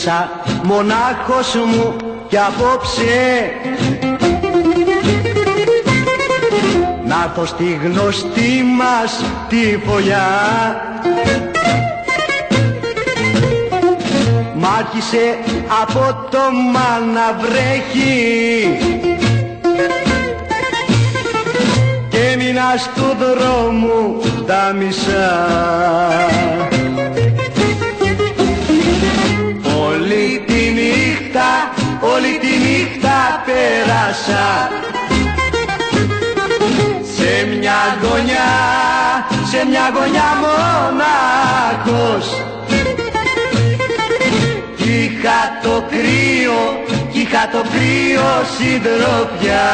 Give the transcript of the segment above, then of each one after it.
Γύρισα μονάχος μου κι απόψε. Να έρθω στη γνωστή μας τη φωλιά. Μ' άρχισε από το μα να βρέχει. Και έμεινα στου δρόμου τα μισά σε μια γωνιά, σε μια γωνιά μονάχος κι είχα το κρύο, κι είχα το κρύο συντροπιά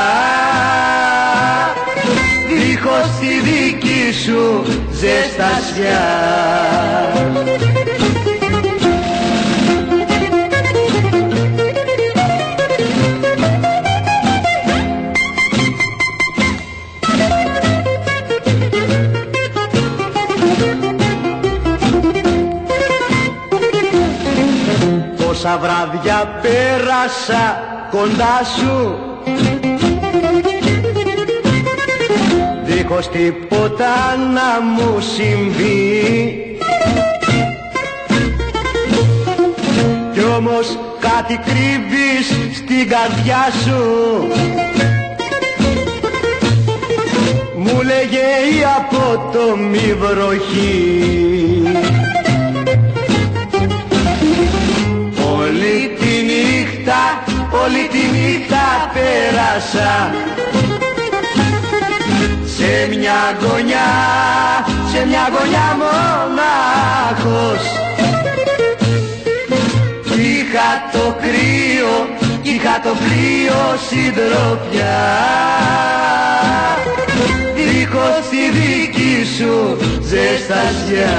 δίχως τη δική σου ζεστασιά Τόσα βράδια πέρασα κοντά σου. Δίχως τίποτα να μου συμβεί. Κι όμως κάτι κρύβεις στην καρδιά σου. Μου λέγε η απότομη βροχή πέρασα σε μια γωνιά, σε μια γωνιά μονάχος. Κι είχα το κρύο, κι είχα το κρύο συντροπιά δίχως τη δική σου ζεστασιά